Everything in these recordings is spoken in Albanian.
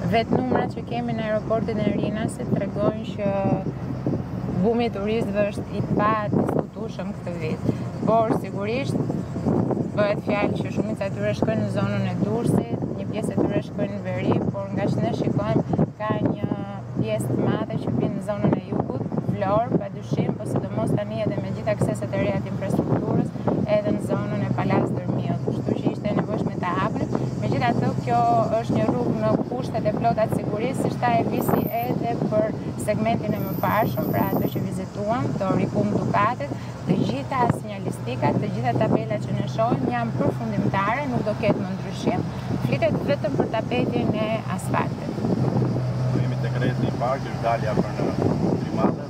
Vetë numrat që kemi në aeroportin e Rinasit tregojnë që bumi i turistëve është i padiskutueshëm këtë vit. Por sigurisht bëhet fjalë që shumica e tyre shkojnë në zonën e Durrësit, një pjesë e tyre shkojnë në veri, por nga ç'ne shikojmë ka një pjesë të madhe që vjen në zonën e jugut, Vlorë, pushim, po sidomos tani edhe me gjitha akseset e reja të infrastrukturës edhe në zonën e Palasë Dhërmiut, kështu që ishte e nevojshme ta hapnim. Megjithatë, kjo është një rrugë në kushtet e plota të sigurisë, siç ta Evisi edhe për segmentin e mëparshëm, pra ato që vizituam, këto rikum dukatet, të gjitha sinjalistikat, të gjitha tabelat që ne shohim janë përfundimtare, nuk do ketë më ndryshim, flitet vetëm për tapetin e asfaltit. Jemi te rrethi i parë, që është dalja për në Drimadhe,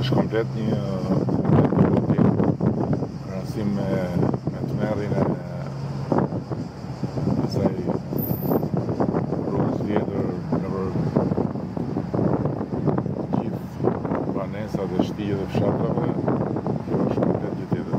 është komplet një komplet një lopi krahasim me me tmerrin e asaj rrugës së vjetër nëpër gjithë banesave dhe shtëpive dhe fshatrave kjo është komplet një tjetër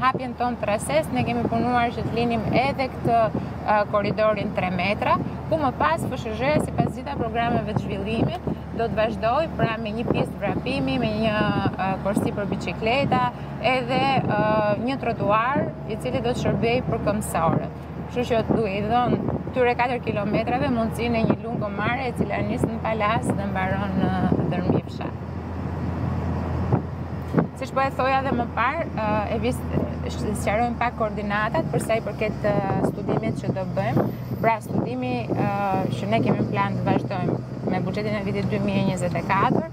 hapjen tonë të trasesë ne kemi punuar që të linim edhe këtë koridorin 3 metra, ku më pas FSHZ-ja sipas gjitha programeve të zhvillimit do të vazhdojë pra me një pistë vrapimi, me një korsi për bicikleta, edhe një trotuar i cili do të shërbejë për këmbësorët. Kështu që do i jepen këtyre 4 kilometrave mundësinë e një lungomare e cila nis në Palasë dhe mbaron në Dhërmi fshat. Siç po e thoja edhe më parë, Evis sqarojmë pak koordinatat për sa i përket studimit që do bëjmë. Pra studimi që ne kemi plan të vazhdojmë me buxhetin e vitit 2024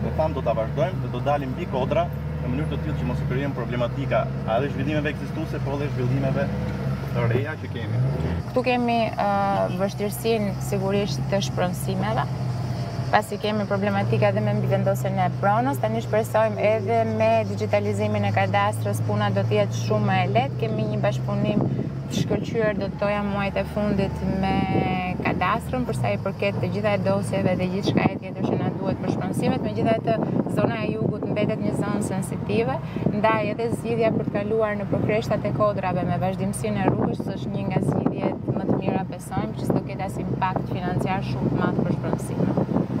Domethënë do ta vazhdojmë dhe do dalim mbi kodra në mënyrë të tillë që mos të krijojmë problematika edhe zhvillimeve ekzistuese, po dhe zhvillimeve të reja që kemi. Këtu kemi vështirësinë sigurisht të shpronësimeve, pasi kemi problematika edhe me mbivendosjen e pronës, tani shpresojmë edhe me digitalizimin e kadastrës puna do të jetë shumë më e lehtë, kemi një bashkëpunim të shkëlqyer do të thoja muajt e fundit me kadastrën për sa i përket të gjitha dosjeve dhe gjithçka tjetër që na duhet për shpronësimet, megjithatë zona e jugut mbetet një zonë sensitive, ndaj edhe zgjidhja për të kaluar nëpër kreshtat e kodrave me vazhdimësinë e rrugës, që është një nga zgjidhjet më të mira besojmë, që së të keta si impact financiar shumë të madh për shpronësimet.